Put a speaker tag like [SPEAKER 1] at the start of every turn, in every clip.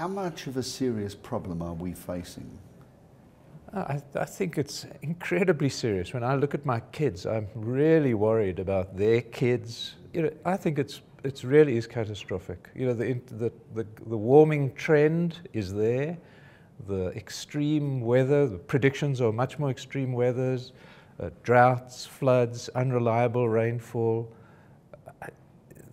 [SPEAKER 1] How much of a serious problem are we facing?
[SPEAKER 2] I, I, think it's incredibly serious. When I look at my kids, I'm really worried about their kids. You know, I think it's it really is catastrophic. You know, the, the, the, the warming trend is there. The extreme weather, the predictions are much more extreme weathers, uh, droughts, floods, unreliable rainfall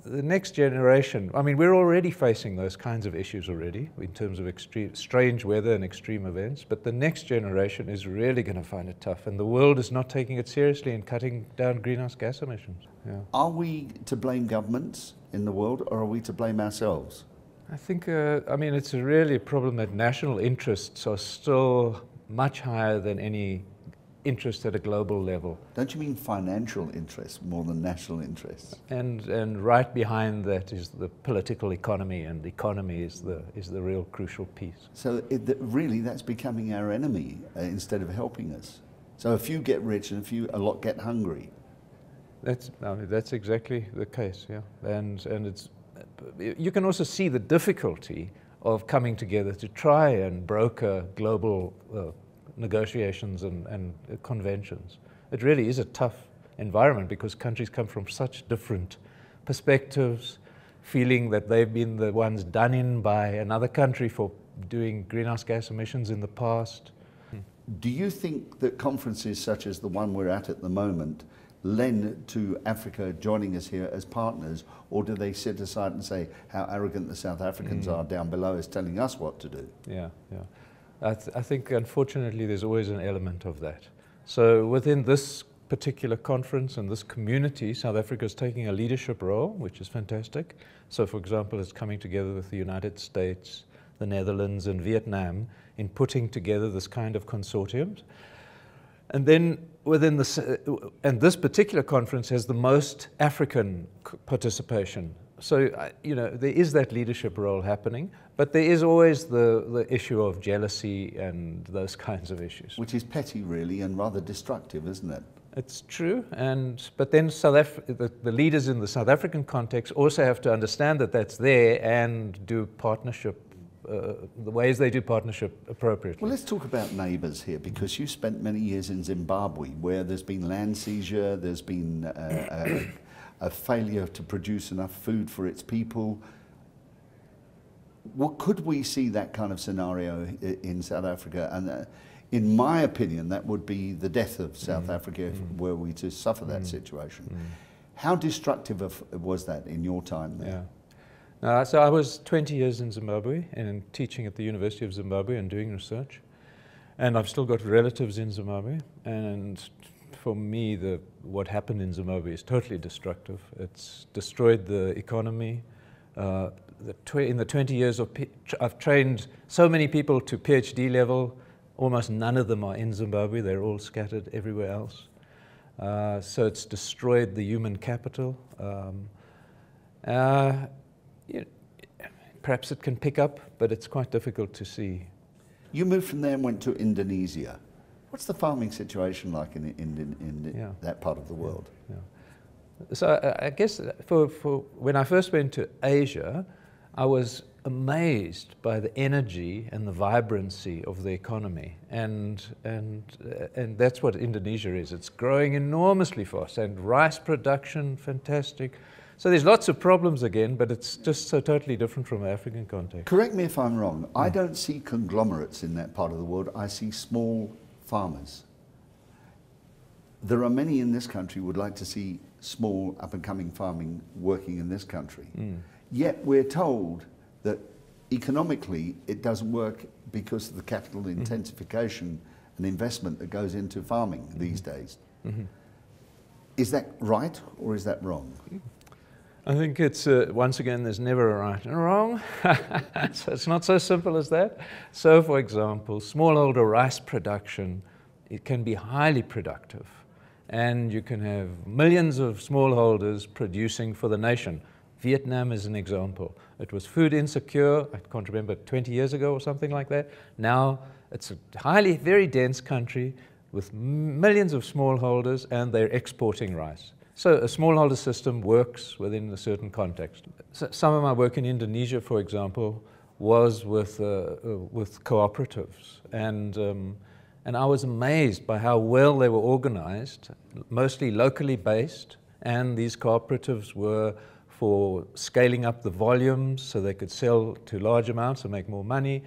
[SPEAKER 2] the next generation, I mean, we're already facing those kinds of issues already in terms of extreme, strange weather and extreme events, but the next generation is really going to find it tough, and the world is not taking it seriously in cutting down greenhouse gas emissions.
[SPEAKER 1] Yeah. Are we to blame governments in the world, or are we to blame ourselves?
[SPEAKER 2] I think, uh, I mean, it's really a problem that national interests are still much higher than any interest at a global level.
[SPEAKER 1] Don't you mean financial interests more than national interests?
[SPEAKER 2] And, and right behind that is the political economy, and the economy is the, is the real crucial piece.
[SPEAKER 1] So it, really that's becoming our enemy uh, instead of helping us. So a few get rich and a few, a lot get hungry.
[SPEAKER 2] That's, I mean, that's exactly the case, yeah. And, and it's, you can also see the difficulty of coming together to try and broker global uh, negotiations and, and conventions. It really is a tough environment because countries come from such different perspectives, feeling that they've been the ones done in by another country for doing greenhouse gas emissions in the past.
[SPEAKER 1] Do you think that conferences such as the one we're at at the moment lend to Africa joining us here as partners, or do they sit aside and say how arrogant the South Africans mm. are down below is telling us what to do?
[SPEAKER 2] Yeah, yeah. I, th I, think unfortunately there's always an element of that. So within this particular conference and this community, South Africa is taking a leadership role, which is fantastic. So for example, it's coming together with the United States, the Netherlands and Vietnam in putting together this kind of consortiums. And then within this, and this particular conference has the most African participation so, uh, you know, there is that leadership role happening, but there is always the, the issue of jealousy and those kinds of issues.
[SPEAKER 1] Which is petty, really, and rather destructive, isn't it?
[SPEAKER 2] It's true, and but then South Af the, the leaders in the South African context also have to understand that that's there and do partnership uh, the ways they do partnership appropriately.
[SPEAKER 1] Well, let's talk about neighbours here because you spent many years in Zimbabwe where there's been land seizure, there's been uh, uh, a failure to produce enough food for its people. What could we see that kind of scenario in South Africa? And uh, in my opinion, that would be the death of South mm. Africa if mm. were we to suffer that mm. situation. Mm. How destructive of, was that in your time there?
[SPEAKER 2] Yeah. Uh, so I was 20 years in Zimbabwe and teaching at the University of Zimbabwe and doing research. And I've still got relatives in Zimbabwe. And for me, the, what happened in Zimbabwe is totally destructive. It's destroyed the economy. Uh, the in the 20 years of, I've trained so many people to PhD level. Almost none of them are in Zimbabwe. They're all scattered everywhere else. Uh, so it's destroyed the human capital. Um, uh, you know, perhaps it can pick up, but it's quite difficult to see.
[SPEAKER 1] You moved from there and went to Indonesia. What's the farming situation like in, in, in, yeah. that part of the world? Yeah.
[SPEAKER 2] So uh, I guess for, for when I first went to Asia, I was amazed by the energy and the vibrancy of the economy. And, and, uh, and that's what Indonesia is. It's growing enormously fast and rice production, fantastic. So there's lots of problems again, but it's just so totally different from African context.
[SPEAKER 1] Correct me if I'm wrong. Mm. I don't see conglomerates in that part of the world. I see small farmers. There are many in this country would like to see small up and coming farming working in this country. Mm. Yet we're told that economically it doesn't work because of the capital mm. intensification and investment that goes into farming mm -hmm. these days. -hmm. Is that right or is that wrong?
[SPEAKER 2] I think it's, uh, once again, there's never a right and a wrong. so it's not so simple as that. So, for example, smallholder rice production, it can be highly productive. And you can have millions of smallholders producing for the nation. Vietnam is an example. It was food insecure, I can't remember, 20 years ago or something like that. Now it's a highly, very dense country with millions of smallholders and they're exporting rice. So a smallholder system works within a certain context. So some of my work in Indonesia, for example, was with, uh, uh, with cooperatives. And, um, and I was amazed by how well they were organized, mostly locally based, and these cooperatives were for scaling up the volumes so they could sell to large amounts and make more money,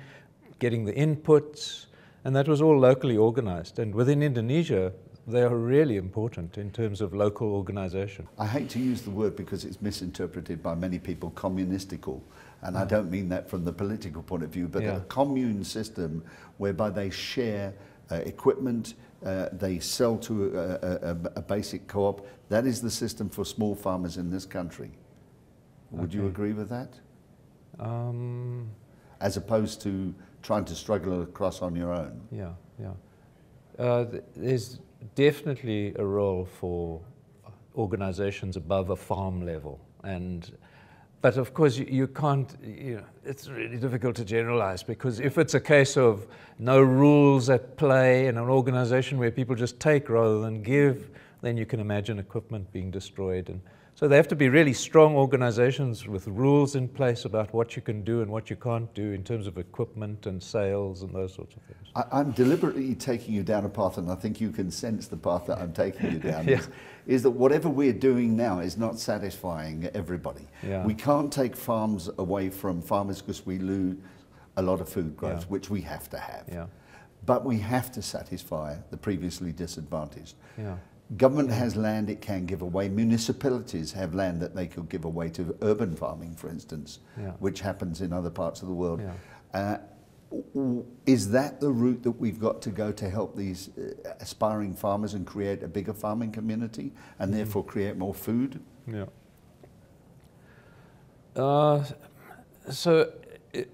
[SPEAKER 2] getting the inputs, and that was all locally organized. And within Indonesia, they are really important in terms of local organization.
[SPEAKER 1] I hate to use the word because it's misinterpreted by many people, communistical. And I don't mean that from the political point of view, but
[SPEAKER 2] Yeah.
[SPEAKER 1] a commune system whereby they share uh, equipment, uh, they sell to a, a, a, basic co-op. That is the system for small farmers in this country. Would you agree with that?
[SPEAKER 2] Um,
[SPEAKER 1] As opposed to trying to struggle across on your own.
[SPEAKER 2] Yeah, yeah. Uh, there's definitely a role for organizations above a farm level. And, but of course, you, you can't, you know, it's really difficult to generalize because if it's a case of no rules at play in an organization where people just take rather than give, then you can imagine equipment being destroyed. And so they have to be really strong organizations with rules in place about what you can do and what you can't do in terms of equipment and sales and those sorts of things.
[SPEAKER 1] I, I'm deliberately taking you down a path, and I think you can sense the path that I'm taking you down.
[SPEAKER 2] Yeah.
[SPEAKER 1] is, is that whatever we're doing now is not satisfying everybody.
[SPEAKER 2] Yeah.
[SPEAKER 1] We can't take farms away from farmers because we lose a lot of food growth,
[SPEAKER 2] Yeah.
[SPEAKER 1] which we have to have.
[SPEAKER 2] Yeah,
[SPEAKER 1] But we have to satisfy the previously disadvantaged. Government has land it can give away. Municipalities have land that they could give away to urban farming, for instance,
[SPEAKER 2] Yeah.
[SPEAKER 1] which happens in other parts of the world.
[SPEAKER 2] Yeah.
[SPEAKER 1] Uh, is that the route that we've got to go to help these uh, aspiring farmers and create a bigger farming community and therefore create more food?
[SPEAKER 2] yeah. Uh, so,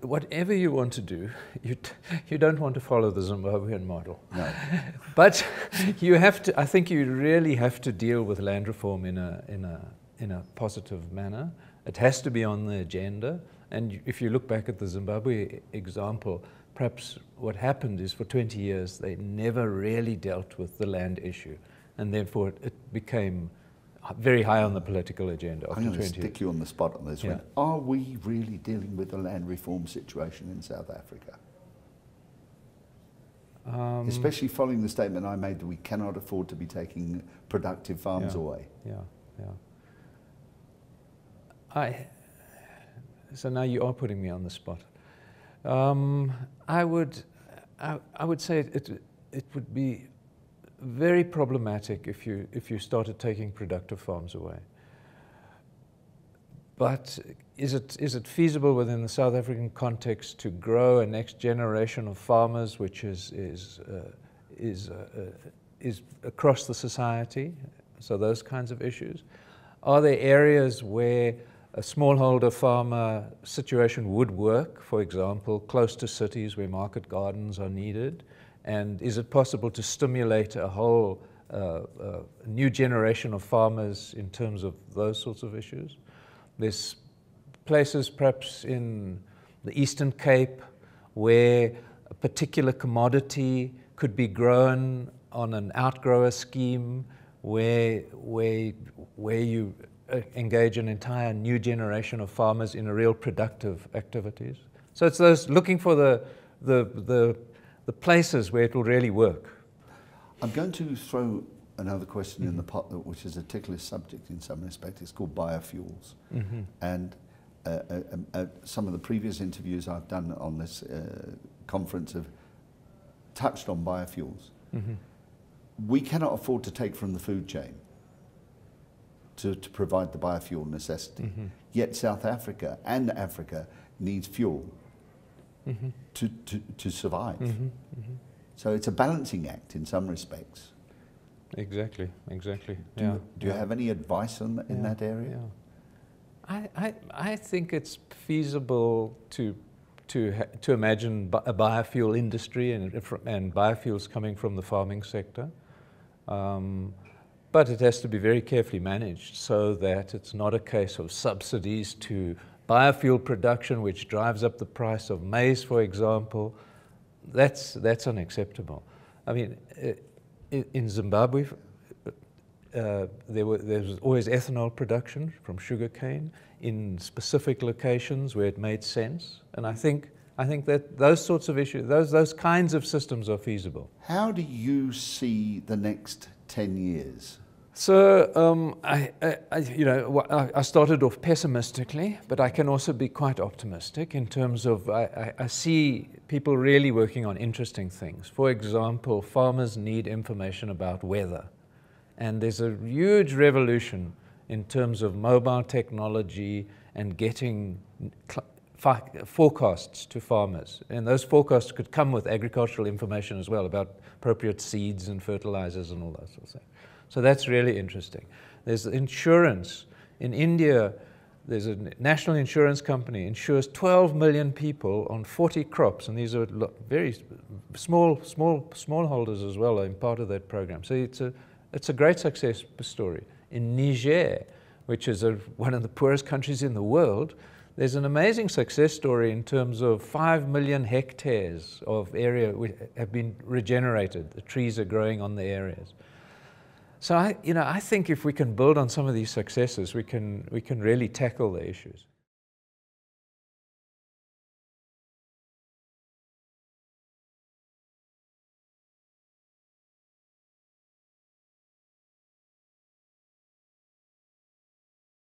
[SPEAKER 2] whatever you want to do, you, t- you don't want to follow the Zimbabwean model.
[SPEAKER 1] No.
[SPEAKER 2] But you have to, I think you really have to deal with land reform in a, in a, in a positive manner. It has to be on the agenda. And if you look back at the Zimbabwe example, perhaps what happened is for 20 years they never really dealt with the land issue. And therefore it, it became very high on the political agenda
[SPEAKER 1] I'm going to stick you on the spot on this one. Are we really dealing with the land reform situation in South Africa?
[SPEAKER 2] Um,
[SPEAKER 1] Especially following the statement I made that we cannot afford to be taking productive farms
[SPEAKER 2] Yeah.
[SPEAKER 1] away.
[SPEAKER 2] Yeah, yeah. I, so now you are putting me on the spot. Um, I would, I, I would say it, it would be very problematic if you, if you started taking productive farms away. But is it, is it feasible within the South African context to grow a next generation of farmers, which is, is, uh, is, uh, is across the society? So, those kinds of issues. Are there areas where a smallholder farmer situation would work, for example, close to cities where market gardens are needed? And is it possible to stimulate a whole uh, uh, new generation of farmers in terms of those sorts of issues? There's places perhaps in the Eastern Cape where a particular commodity could be grown on an outgrower scheme where, where, where you uh, engage an entire new generation of farmers in a real productive activities. So it's those looking for the, the, the, the places where it will really work.
[SPEAKER 1] I'm going to throw another question in the pot, which is a ticklish subject in some respect. It's called biofuels.
[SPEAKER 2] Mm-hmm.
[SPEAKER 1] And uh, uh, um, uh, some of the previous interviews I've done on this uh, conference have touched on biofuels.
[SPEAKER 2] Mm-hmm.
[SPEAKER 1] We cannot afford to take from the food chain to, to provide the biofuel necessity.
[SPEAKER 2] Mm-hmm.
[SPEAKER 1] Yet South Africa and Africa needs fuel To, to, to survive.
[SPEAKER 2] Mm-hmm. Mm-hmm.
[SPEAKER 1] So it's a balancing act in some respects.
[SPEAKER 2] Exactly, exactly.
[SPEAKER 1] Do,
[SPEAKER 2] yeah.
[SPEAKER 1] you, do you have any advice on in
[SPEAKER 2] Yeah,
[SPEAKER 1] that area?
[SPEAKER 2] Yeah. I, I, I think it's feasible to, to, ha- to imagine bi- a biofuel industry and, and biofuels coming from the farming sector. Um, but it has to be very carefully managed so that it's not a case of subsidies to biofuel production, which drives up the price of maize, for example. That's, that's unacceptable. I mean, in Zimbabwe, uh, there, were, there was always ethanol production from sugarcane in specific locations where it made sense. And I think, I think that those sorts of issues, those, those kinds of systems are feasible.
[SPEAKER 1] How do you see the next 10 years?
[SPEAKER 2] So, um, I, I, you know, I started off pessimistically, but I can also be quite optimistic in terms of I, I, see people really working on interesting things. For example, farmers need information about weather. And there's a huge revolution in terms of mobile technology and getting forecasts to farmers. And those forecasts could come with agricultural information as well about appropriate seeds and fertilizers and all that sort of thing. So that's really interesting. There's insurance. In India, there's a national insurance company insures 12 million people on 40 crops, and these are very small, small, smallholders as well are in part of that program. So it's a, it's a great success story. In Niger, which is a, one of the poorest countries in the world, there's an amazing success story in terms of 5 million hectares of area have been regenerated. The trees are growing on the areas. So I, you know, I think if we can build on some of these successes, we can, we can really tackle the issues.